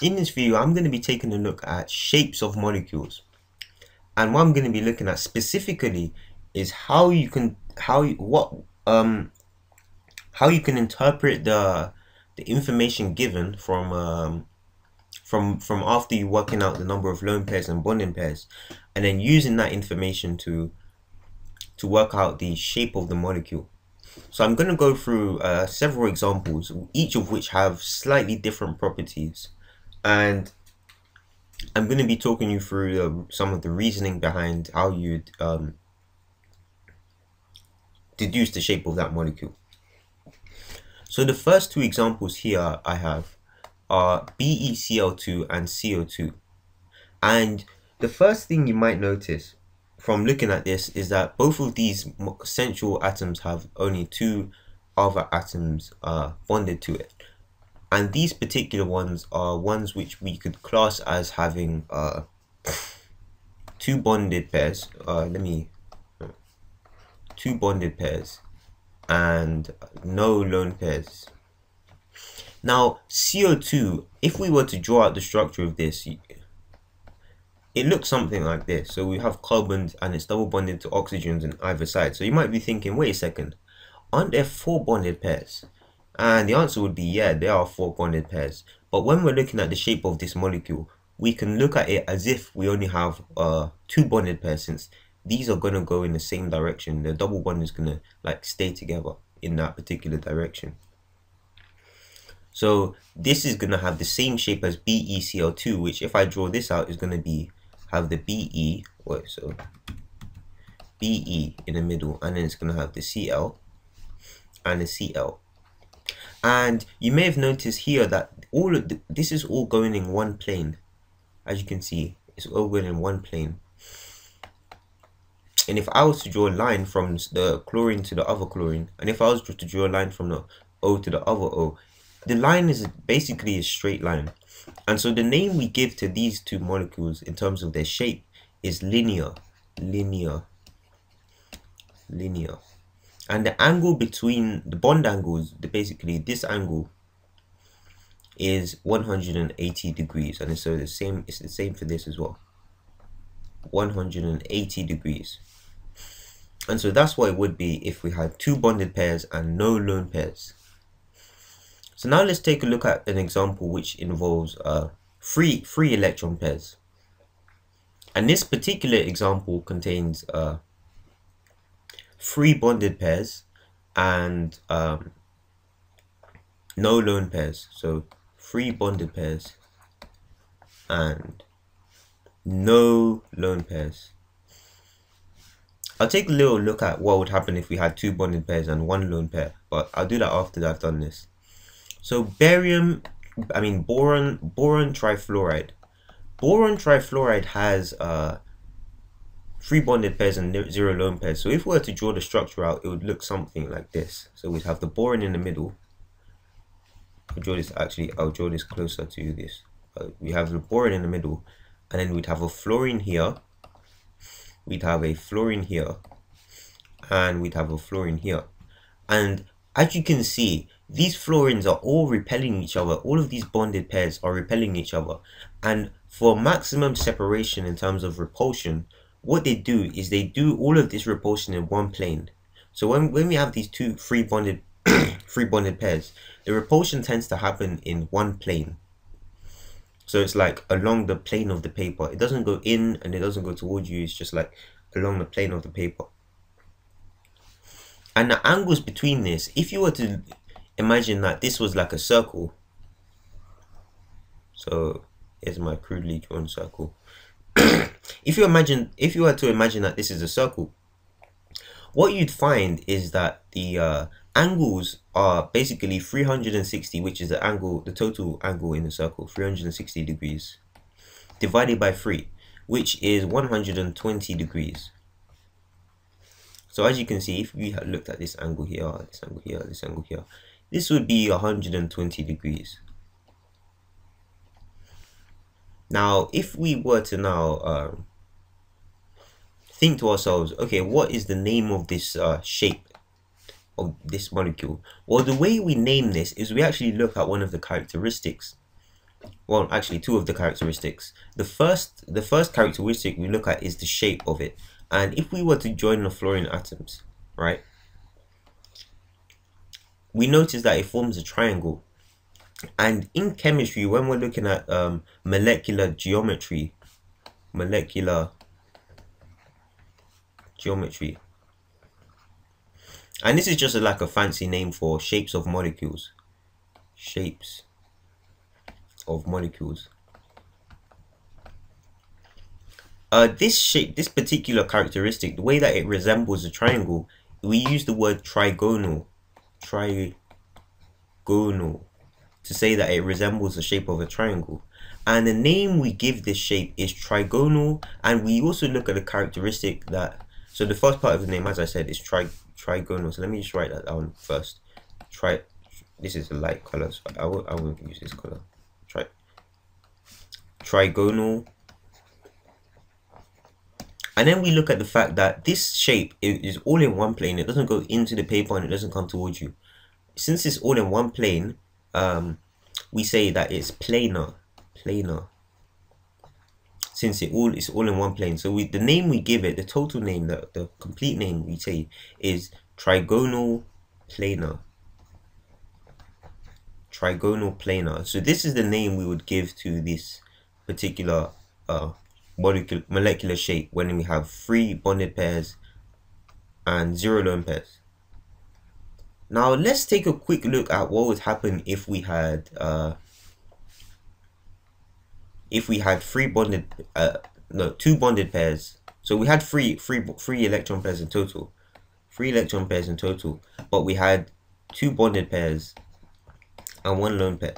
in this video, I'm going to be taking a look at shapes of molecules. And what I'm going to be looking at specifically is how you can, how what, um, how you can interpret the, the information given from, um, from, from after you working out the number of lone pairs and bonding pairs, and then using that information to, to work out the shape of the molecule. So I'm going to go through uh, several examples, each of which have slightly different properties and I'm going to be talking you through uh, some of the reasoning behind how you um, deduce the shape of that molecule. So the first two examples here I have are BeCl2 and CO2. And the first thing you might notice from looking at this is that both of these central atoms have only two other atoms uh, bonded to it and these particular ones are ones which we could class as having uh, two bonded pairs. Uh, let me two bonded pairs and no lone pairs. Now CO2 if we were to draw out the structure of this it looks something like this. So we have carbons and it's double bonded to oxygens on either side. So you might be thinking wait a second aren't there four bonded pairs and the answer would be yeah, there are four bonded pairs. But when we're looking at the shape of this molecule, we can look at it as if we only have uh, two bonded pairs since these are going to go in the same direction. The double bond is going to like stay together in that particular direction. So this is going to have the same shape as BeCl2, which if I draw this out is going to be have the Be, wait, so Be in the middle, and then it's going to have the Cl and the Cl and you may have noticed here that all of the, this is all going in one plane. As you can see it's all going in one plane. And if I was to draw a line from the chlorine to the other chlorine and if I was to draw a line from the O to the other O the line is basically a straight line. And so the name we give to these two molecules in terms of their shape is linear linear linear and the angle between the bond angles the basically this angle is 180 degrees. And so the same it's the same for this as well. 180 degrees. And so that's what it would be if we had two bonded pairs and no lone pairs. So now let's take a look at an example which involves uh, three free electron pairs. And this particular example contains uh, three bonded pairs and um, no lone pairs. So three bonded pairs and no lone pairs. I'll take a little look at what would happen if we had two bonded pairs and one lone pair, but I'll do that after I've done this. So barium, I mean boron, boron trifluoride. Boron trifluoride has uh, three bonded pairs and zero lone pairs. So if we were to draw the structure out, it would look something like this. So we'd have the boron in the middle. I'll draw this actually, I'll draw this closer to this. Uh, we have the boron in the middle, and then we'd have a fluorine here. We'd have a fluorine here, and we'd have a fluorine here. And as you can see, these fluorines are all repelling each other. All of these bonded pairs are repelling each other. And for maximum separation in terms of repulsion, what they do is they do all of this repulsion in one plane. So when, when we have these two free bonded free bonded pairs, the repulsion tends to happen in one plane. So it's like along the plane of the paper. It doesn't go in and it doesn't go towards you. It's just like along the plane of the paper. And the angles between this, if you were to imagine that this was like a circle. So here's my crudely drawn circle. if you imagine if you were to imagine that this is a circle what you'd find is that the uh, angles are basically 360 which is the angle the total angle in the circle 360 degrees divided by 3 which is 120 degrees. So as you can see if we had looked at this angle here this angle here this angle here this would be 120 degrees. Now, if we were to now um, think to ourselves, okay, what is the name of this uh, shape of this molecule? Well, the way we name this is we actually look at one of the characteristics. Well actually two of the characteristics. The first the first characteristic we look at is the shape of it. And if we were to join the fluorine atoms right we notice that it forms a triangle. And in chemistry when we're looking at um, molecular geometry molecular geometry and this is just like a fancy name for shapes of molecules shapes of molecules. Uh, this shape, this particular characteristic, the way that it resembles a triangle, we use the word trigonal, trigonal, to say that it resembles the shape of a triangle. And the name we give this shape is trigonal, and we also look at the characteristic that, so the first part of the name, as I said, is tri trigonal. So let me just write that down first. Tri, this is a light color, so I will, I will use this color. Tri trigonal. And then we look at the fact that this shape is all in one plane. It doesn't go into the paper and it doesn't come towards you. Since it's all in one plane um, we say that it's planar planar since it all is all in one plane so we the name we give it the total name the, the complete name we say is trigonal planar trigonal planar. So this is the name we would give to this particular uh, molecular, molecular shape when we have three bonded pairs and zero lone pairs. Now let's take a quick look at what would happen if we had uh, if we had three bonded uh, no two bonded pairs. So we had three three three electron pairs in total, three electron pairs in total, but we had two bonded pairs and one lone pair.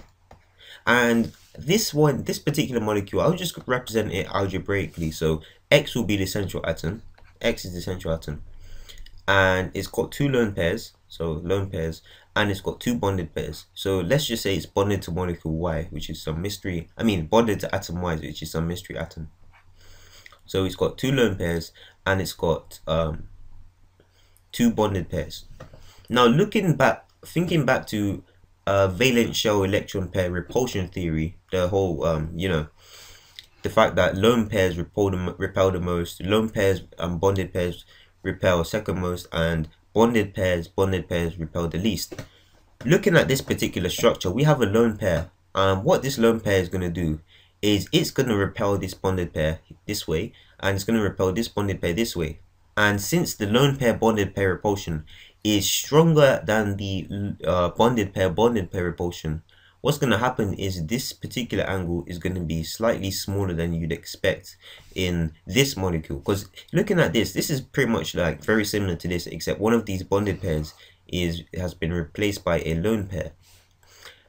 And this one, this particular molecule, I'll just represent it algebraically. So X will be the central atom. X is the central atom. And it's got two lone pairs, so lone pairs, and it's got two bonded pairs. So let's just say it's bonded to molecule Y, which is some mystery. I mean, bonded to atom Y, which is some mystery atom. So it's got two lone pairs, and it's got um, two bonded pairs. Now, looking back, thinking back to uh, valence shell electron pair repulsion theory, the whole, um, you know, the fact that lone pairs repel the, repel the most, lone pairs and bonded pairs repel second most, and bonded pairs, bonded pairs repel the least. Looking at this particular structure, we have a lone pair. And what this lone pair is going to do is it's going to repel this bonded pair this way, and it's going to repel this bonded pair this way. And since the lone pair bonded pair repulsion is stronger than the uh, bonded pair bonded pair repulsion what's going to happen is this particular angle is going to be slightly smaller than you'd expect in this molecule. Because looking at this this is pretty much like very similar to this except one of these bonded pairs is has been replaced by a lone pair.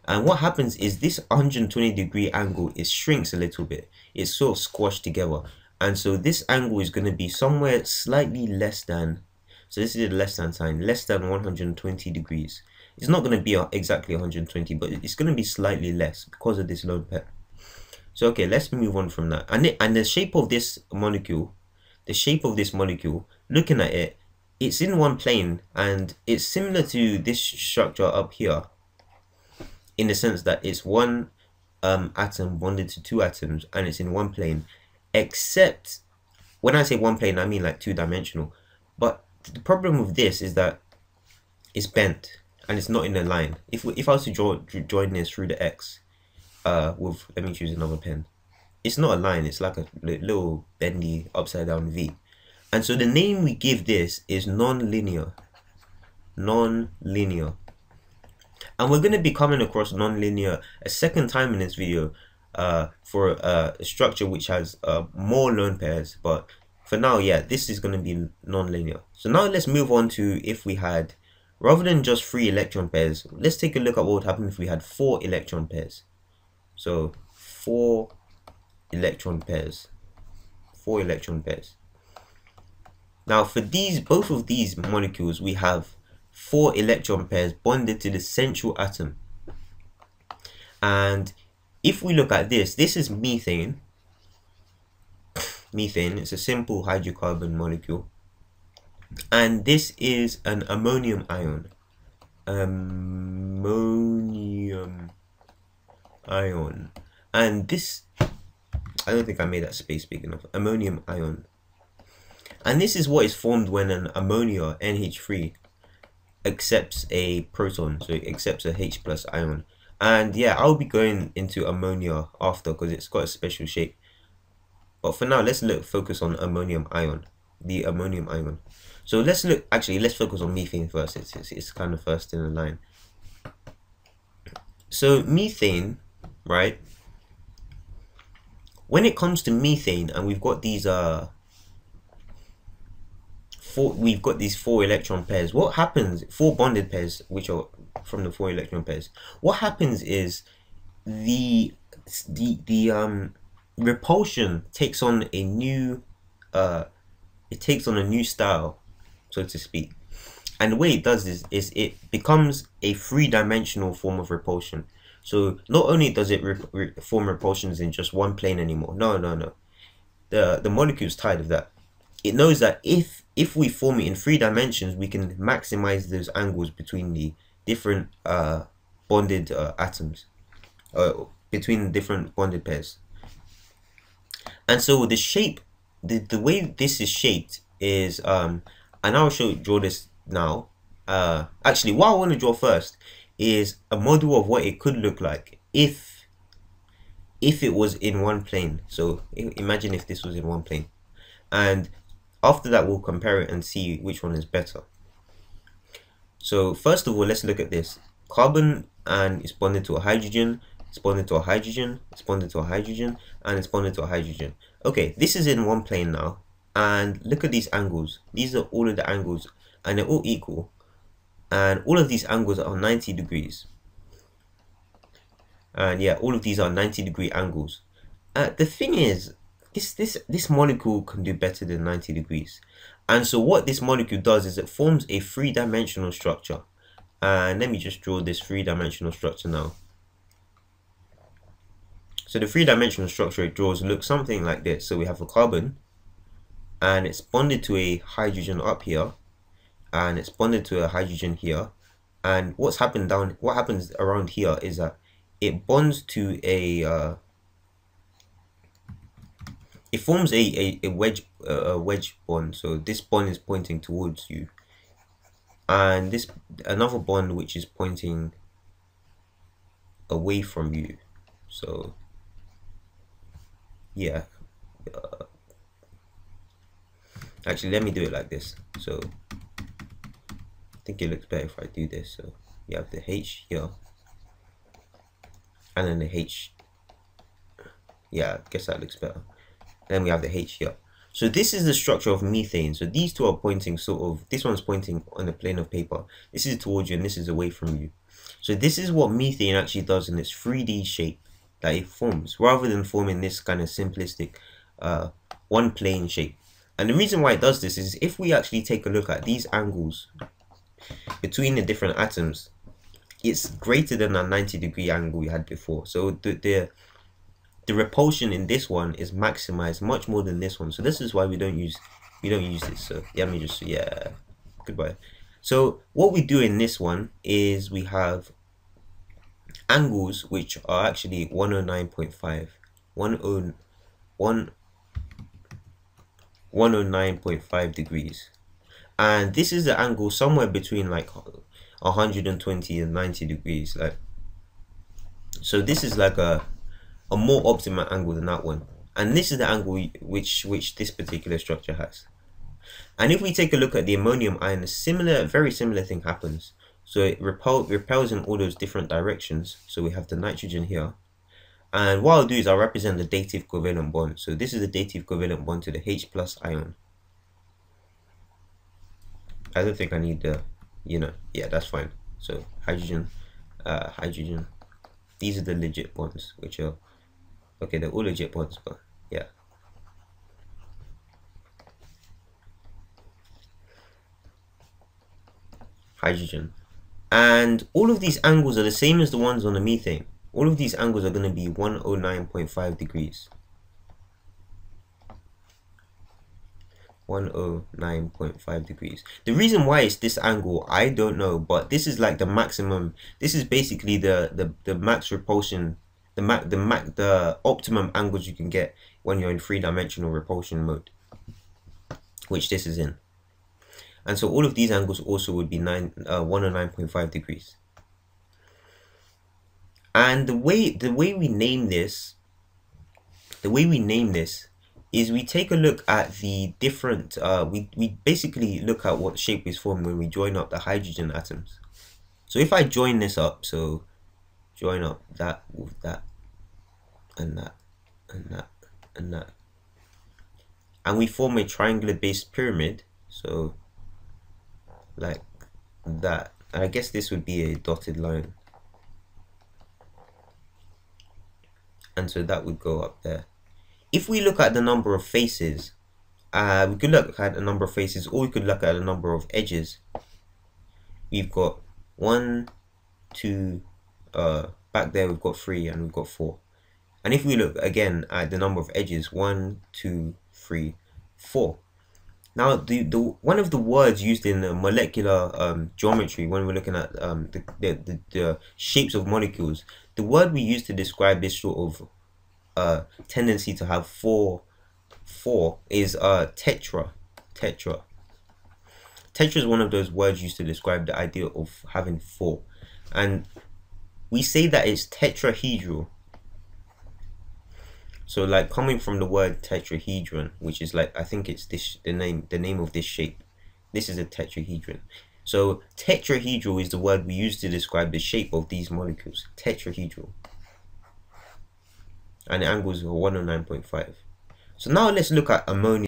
And what happens is this 120 degree angle it shrinks a little bit. It's sort of squashed together. And so this angle is going to be somewhere slightly less than so this is the less than sign, less than 120 degrees. It's not going to be exactly 120, but it's going to be slightly less because of this lone pair. So okay, let's move on from that. And, it, and the shape of this molecule, the shape of this molecule, looking at it, it's in one plane and it's similar to this structure up here in the sense that it's one um, atom bonded to two atoms and it's in one plane except when I say one plane I mean like two dimensional but the problem with this is that it's bent and it's not in a line. If if I was to draw join this through the X, uh, with let me choose another pen. It's not a line. It's like a little bendy upside down V, and so the name we give this is non-linear. Non-linear, and we're going to be coming across non-linear a second time in this video, uh, for uh, a structure which has uh more lone pairs, but for now, yeah, this is going to be non-linear. So now let's move on to if we had, rather than just three electron pairs, let's take a look at what would happen if we had four electron pairs. So four electron pairs, four electron pairs. Now for these, both of these molecules, we have four electron pairs bonded to the central atom. And if we look at this, this is methane, methane. It's a simple hydrocarbon molecule. And this is an ammonium ion. Ammonium ion. And this, I don't think I made that space big enough. Ammonium ion. And this is what is formed when an ammonia, NH3, accepts a proton. So it accepts a H plus ion. And yeah, I'll be going into ammonia after because it's got a special shape. But for now, let's look focus on ammonium ion, the ammonium ion. So let's look, actually, let's focus on methane first. It's, it's, it's kind of first in the line. So methane, right? When it comes to methane, and we've got these uh four we've got these four electron pairs. What happens four bonded pairs which are from the four electron pairs. What happens is the the the um repulsion takes on a new uh it takes on a new style, so to speak. And the way it does this is it becomes a three-dimensional form of repulsion. So not only does it re form repulsions in just one plane anymore. No, no, no. The the molecule's tired of that. It knows that if if we form it in three dimensions, we can maximize those angles between the different uh, bonded uh, atoms, uh, between different bonded pairs. And so the shape, the, the way this is shaped is, um, and I'll show draw this now. Uh, actually, what I want to draw first is a model of what it could look like if if it was in one plane. So imagine if this was in one plane. And after that, we'll compare it and see which one is better. So first of all, let's look at this. Carbon and it's bonded to a hydrogen, it's bonded to a hydrogen, it's bonded to a hydrogen, and it's bonded to a hydrogen. Okay, this is in one plane now. And look at these angles. These are all of the angles and they're all equal and all of these angles are 90 degrees and yeah all of these are 90 degree angles uh, the thing is this this this molecule can do better than 90 degrees and so what this molecule does is it forms a three-dimensional structure and let me just draw this three-dimensional structure now so the three-dimensional structure it draws looks something like this. So we have a carbon and it's bonded to a hydrogen up here and it's bonded to a hydrogen here. And what's happened down what happens around here is that it bonds to a uh, it forms a, a, a wedge a wedge bond. So this bond is pointing towards you. And this another bond which is pointing away from you. So yeah uh, actually let me do it like this so I think it looks better if I do this. So you have the H here, and then the H. Yeah, I guess that looks better. Then we have the H here. So this is the structure of methane. So these two are pointing sort of, this one's pointing on a plane of paper. This is towards you and this is away from you. So this is what methane actually does in its 3D shape that it forms, rather than forming this kind of simplistic uh, one plane shape. And the reason why it does this is if we actually take a look at these angles between the different atoms, it's greater than that 90 degree angle we had before. So the, the the repulsion in this one is maximized much more than this one. So this is why we don't use we don't use this. So yeah, let me just yeah, goodbye. So what we do in this one is we have angles which are actually 109.5 109.5 degrees. And this is the angle somewhere between like 120 and 90 degrees like so this is like a a more optimal angle than that one. And this is the angle which which this particular structure has. And if we take a look at the ammonium ion a similar very similar thing happens so it repel, repels in all those different directions so we have the nitrogen here and what I'll do is I'll represent the dative covalent bond so this is the dative covalent bond to the H plus ion I don't think I need the, you know, yeah, that's fine. So hydrogen, uh, hydrogen. These are the legit bonds, which are, okay, they're all legit bonds, but yeah. Hydrogen. And all of these angles are the same as the ones on the methane. All of these angles are going to be 109.5 degrees. 109.5 degrees. The reason why it's this angle, I don't know, but this is like the maximum, this is basically the, the, the max repulsion the mac the mac the optimum angles you can get when you're in three-dimensional repulsion mode which this is in and so all of these angles also would be 9 uh, 109.5 degrees. And the way the way we name this the way we name this is we take a look at the different uh, we, we basically look at what shape is formed when we join up the hydrogen atoms. So if I join this up so join up that with that and that and that and that. And we form a triangular based pyramid. So like that and I guess this would be a dotted line. And so that would go up there. If we look at the number of faces uh, we could look at the number of faces or we could look at the number of edges. We've got one two uh, back there we've got three and we've got four. And if we look again at the number of edges one two three four now the, the one of the words used in the molecular um, geometry when we're looking at um, the, the, the, the shapes of molecules the word we use to describe this sort of uh, tendency to have four four is uh, tetra tetra. Tetra is one of those words used to describe the idea of having four. And we say that it's tetrahedral so like coming from the word tetrahedron which is like i think it's this the name the name of this shape this is a tetrahedron. So tetrahedral is the word we use to describe the shape of these molecules tetrahedral. And the angles are 109.5 so now let's look at ammonia